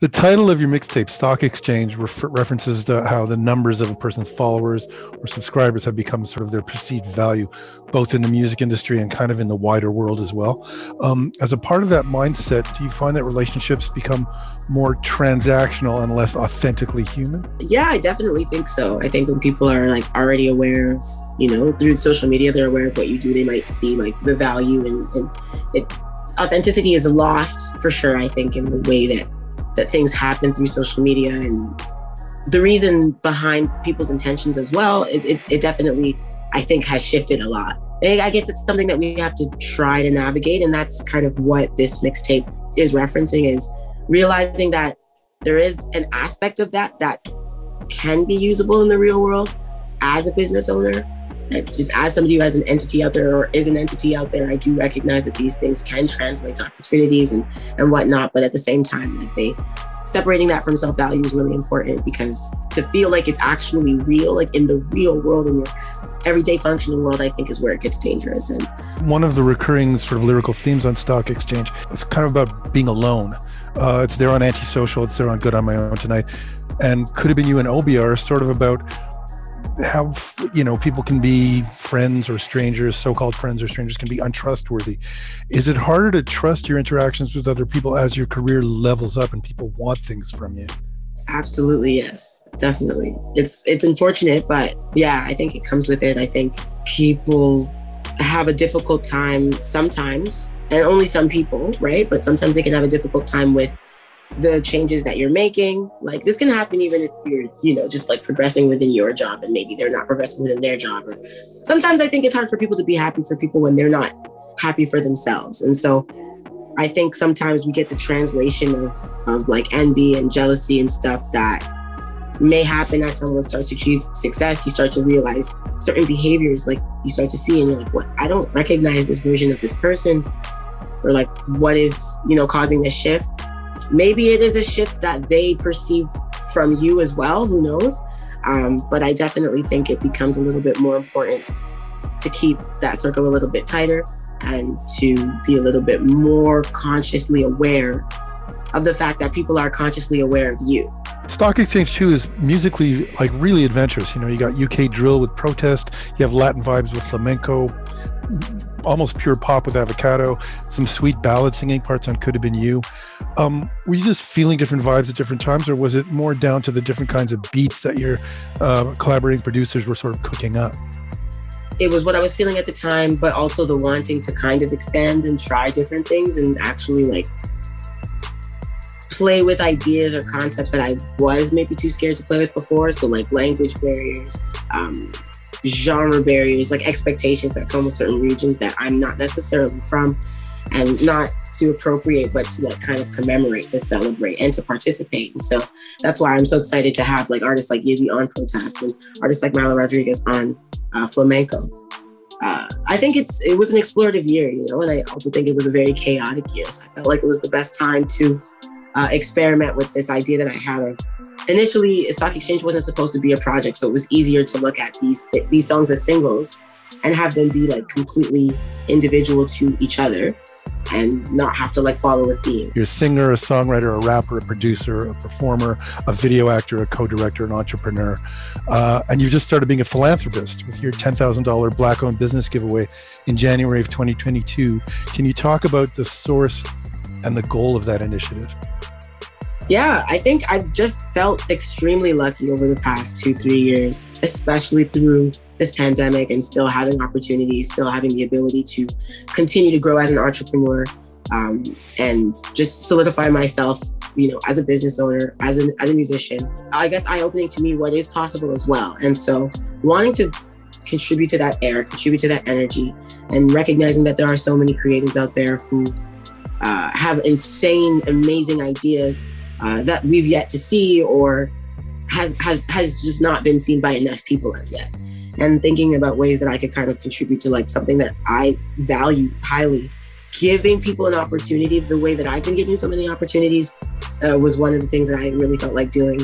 The title of your mixtape, Stock Exchange, refer- references how the numbers of a person's followers or subscribers have become sort of their perceived value, both in the music industry and kind of in the wider world as well. Um, as a part of that mindset, do you find that relationships become more transactional and less authentically human? Yeah, I definitely think so. I think when people are like already aware of, you know, through social media, they're aware of what you do, they might see like the value and, and it authenticity is lost for sure, I think, in the way that that things happen through social media and the reason behind people's intentions as well it, it, it definitely i think has shifted a lot. I guess it's something that we have to try to navigate and that's kind of what this mixtape is referencing is realizing that there is an aspect of that that can be usable in the real world as a business owner just as somebody who has an entity out there or is an entity out there, I do recognize that these things can translate to opportunities and, and whatnot. But at the same time, like they separating that from self-value is really important because to feel like it's actually real, like in the real world in your everyday functioning world, I think is where it gets dangerous. And one of the recurring sort of lyrical themes on Stock Exchange is kind of about being alone. Uh, it's there on Antisocial, it's there on Good on My Own Tonight. And Could Have Been You and OBR are sort of about how you know people can be friends or strangers so-called friends or strangers can be untrustworthy. Is it harder to trust your interactions with other people as your career levels up and people want things from you? Absolutely yes. Definitely. It's it's unfortunate but yeah i think it comes with it. I think people have a difficult time sometimes and only some people right? But sometimes they can have a difficult time with the changes that you're making. Like this can happen even if you're, you know, just like progressing within your job and maybe they're not progressing within their job. Or sometimes I think it's hard for people to be happy for people when they're not happy for themselves. And so I think sometimes we get the translation of, of like envy and jealousy and stuff that may happen as someone starts to achieve success. You start to realize certain behaviors, like you start to see, and you're like, what? I don't recognize this version of this person, or like, what is, you know, causing this shift? Maybe it is a shift that they perceive from you as well, who knows? Um, but I definitely think it becomes a little bit more important to keep that circle a little bit tighter and to be a little bit more consciously aware of the fact that people are consciously aware of you. Stock Exchange 2 is musically like really adventurous. You know, you got UK drill with protest, you have Latin vibes with flamenco, almost pure pop with avocado, some sweet ballad singing parts on Could Have Been You. Um, were you just feeling different vibes at different times, or was it more down to the different kinds of beats that your uh, collaborating producers were sort of cooking up? It was what I was feeling at the time, but also the wanting to kind of expand and try different things and actually like play with ideas or concepts that I was maybe too scared to play with before. So like language barriers, um, genre barriers, like expectations that come with certain regions that I'm not necessarily from, and not to appropriate, but to like kind of commemorate, to celebrate, and to participate. So that's why I'm so excited to have like artists like Yizzy on Protest and artists like Milo Rodriguez on uh, Flamenco. Uh, I think it's it was an explorative year, you know, and I also think it was a very chaotic year. So I felt like it was the best time to uh, experiment with this idea that I had of initially stock exchange wasn't supposed to be a project so it was easier to look at these these songs as singles and have them be like completely individual to each other and not have to like follow a theme. You're a singer, a songwriter, a rapper, a producer, a performer, a video actor, a co-director, an entrepreneur, uh, and you've just started being a philanthropist with your $10,000 black-owned business giveaway in January of 2022. Can you talk about the source and the goal of that initiative? yeah, I think I've just felt extremely lucky over the past two, three years, especially through this pandemic and still having opportunities, still having the ability to continue to grow as an entrepreneur um, and just solidify myself, you know, as a business owner, as an as a musician. I guess eye opening to me what is possible as well. And so wanting to contribute to that air, contribute to that energy, and recognizing that there are so many creatives out there who uh, have insane, amazing ideas uh, that we've yet to see or has, has has just not been seen by enough people as yet and thinking about ways that i could kind of contribute to like something that i value highly. Giving people an opportunity the way that i've been giving so many opportunities uh, was one of the things that i really felt like doing